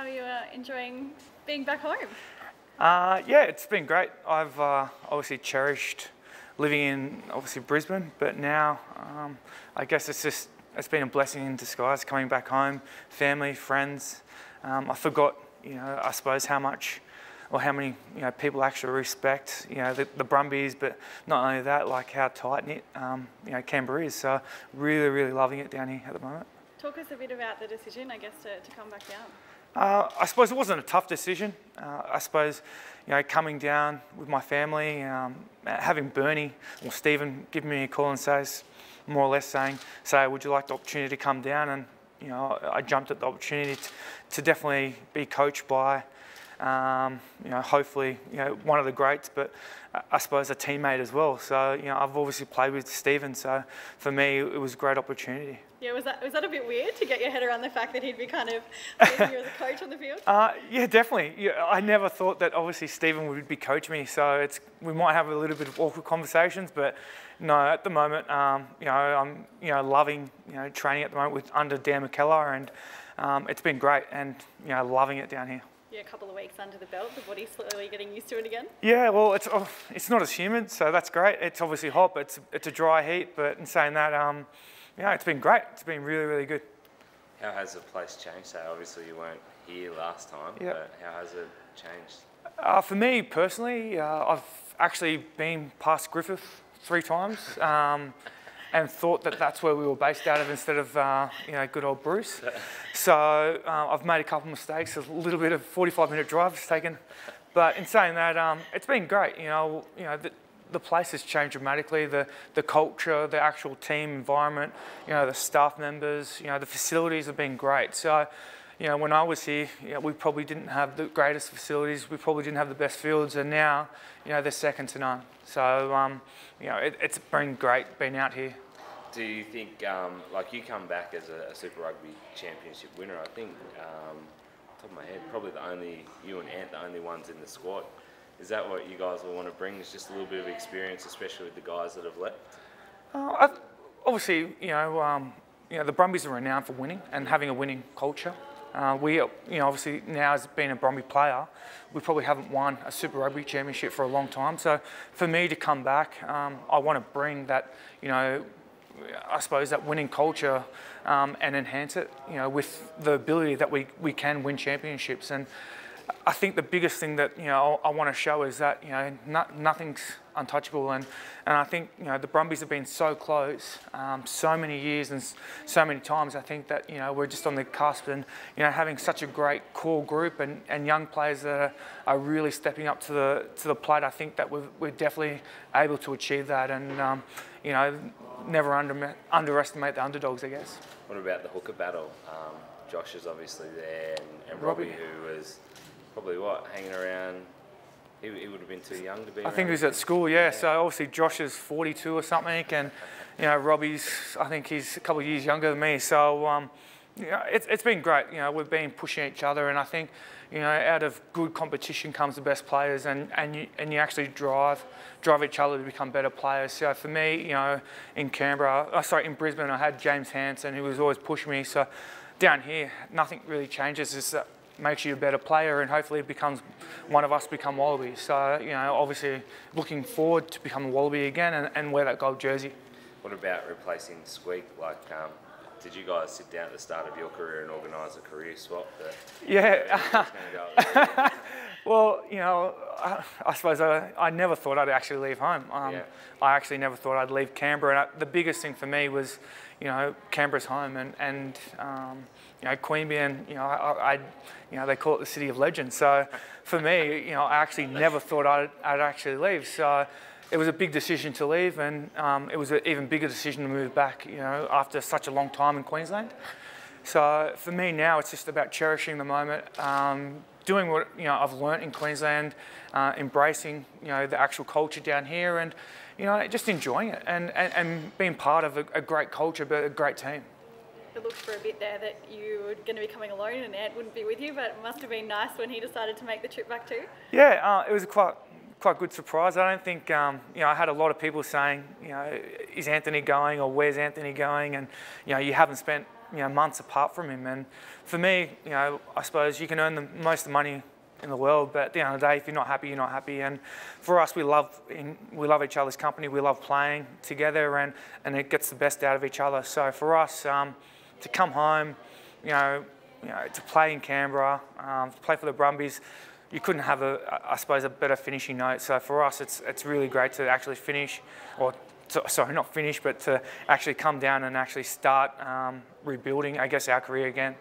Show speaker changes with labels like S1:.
S1: how are you uh, enjoying being back home?
S2: Uh, yeah, it's been great. I've uh, obviously cherished living in obviously Brisbane, but now um, I guess it's just it's been a blessing in disguise coming back home, family, friends. Um, I forgot, you know, I suppose how much or how many you know people actually respect you know the, the Brumbies, but not only that, like how tight knit um, you know Canberra is. So really, really loving it down here at the moment.
S1: Talk us a bit about the decision, I guess, to, to come back down.
S2: Uh, I suppose it wasn't a tough decision. Uh, I suppose, you know, coming down with my family, um, having Bernie or Stephen give me a call and says, more or less saying, say, would you like the opportunity to come down? And, you know, I jumped at the opportunity to, to definitely be coached by, um, you know, hopefully, you know, one of the greats, but I suppose a teammate as well. So, you know, I've obviously played with Stephen, so for me, it was a great opportunity.
S1: Yeah, was that was that a bit weird to get your head around the fact that he'd be kind of you as a coach on the field?
S2: Uh, yeah, definitely. Yeah, I never thought that obviously Stephen would be coaching me, so it's we might have a little bit of awkward conversations, but no, at the moment, um, you know, I'm you know loving you know training at the moment with under Dan McKellar, and um, it's been great, and you know loving it down here.
S1: Yeah, a couple of weeks under the belt, the body's slowly getting used to it again.
S2: Yeah, well, it's oh, it's not as humid, so that's great. It's obviously hot, but it's it's a dry heat. But in saying that, um, yeah, it's been great. It's been really, really good.
S3: How has the place changed? So obviously you weren't here last time, yep. but how has it changed?
S2: Uh, for me personally, uh, I've actually been past Griffith three times um, and thought that that's where we were based out of instead of uh, you know good old Bruce. So uh, I've made a couple of mistakes. A little bit of 45 minute drive has taken, but in saying that, um, it's been great. You know, you know. The, the place has changed dramatically. The, the culture, the actual team environment, you know, the staff members, you know, the facilities have been great. So, you know, when I was here, you know, we probably didn't have the greatest facilities. We probably didn't have the best fields, and now, you know, they're second to none. So, um, you know, it, it's been great being out here.
S3: Do you think, um, like, you come back as a, a, Super Rugby Championship winner? I think, um, top of my head, probably the only you and Ant, the only ones in the squad. Is that what you guys will want to bring? Is just a little bit of experience, especially with the guys that have left?
S2: Uh, obviously, you know, um, you know, the Brumbies are renowned for winning and having a winning culture. Uh, we, you know, obviously now as being a Brumby player, we probably haven't won a Super Rugby Championship for a long time. So for me to come back, um, I want to bring that, you know, I suppose that winning culture um, and enhance it, you know, with the ability that we, we can win championships. And I think the biggest thing that you know I, I want to show is that you know not, nothing's untouchable, and and I think you know the Brumbies have been so close, um, so many years and so many times. I think that you know we're just on the cusp, and you know having such a great core group and, and young players that are, are really stepping up to the to the plate. I think that we're, we're definitely able to achieve that, and um, you know never under, underestimate the underdogs. I guess.
S3: What about the hooker battle? Um, Josh is obviously there, and, and Robbie, Robbie, who was probably what hanging around. He, he would have been too young to be.
S2: I think he was at school, yeah. yeah. So obviously Josh is 42 or something, and you know Robbie's I think he's a couple of years younger than me. So um, you know, it's, it's been great. You know, we've been pushing each other, and I think you know out of good competition comes the best players, and and you and you actually drive drive each other to become better players. So for me, you know, in Canberra, oh, sorry, in Brisbane, I had James Hanson who was always pushing me. So down here, nothing really changes. It's that makes you a better player and hopefully it becomes one of us become Wallabies. So, you know, obviously looking forward to become a Wallaby again and, and wear that gold jersey.
S3: What about replacing Squeak? Like, um, did you guys sit down at the start of your career and organise a career swap?
S2: Yeah. well, you know, I, I suppose I, I, never thought I'd actually leave home. Um, yeah. I actually never thought I'd leave Canberra. And I, the biggest thing for me was, you know, Canberra's home and, and um, you know, Queanbeyan, you know, I, I, you know, they call it the city of legends. So for me, you know, I actually never thought I'd, I'd actually leave. So it was a big decision to leave, and um, it was an even bigger decision to move back, you know, after such a long time in Queensland. So for me now, it's just about cherishing the moment, um, doing what you know I've learnt in Queensland, uh, embracing you know the actual culture down here, and you know just enjoying it and, and, and being part of a, a great culture, but a great team
S1: it looked for a bit there that you were going to be coming alone and Ant wouldn't be with you, but it must have been nice when he decided to make the trip back too.
S2: Yeah, uh, it was a quite quite good surprise. I don't think um, you know I had a lot of people saying you know is Anthony going or where's Anthony going, and you know you haven't spent you know, months apart from him. And for me, you know, I suppose you can earn the most of the money in the world, but at the end of the day, if you're not happy, you're not happy. And for us, we love in, we love each other's company. We love playing together, and and it gets the best out of each other. So for us, um, to come home, you know, you know, to play in Canberra, um, to play for the Brumbies, you couldn't have a, I suppose, a better finishing note. So for us, it's it's really great to actually finish, or to, sorry, not finish, but to actually come down and actually start um, rebuilding, I guess, our career again.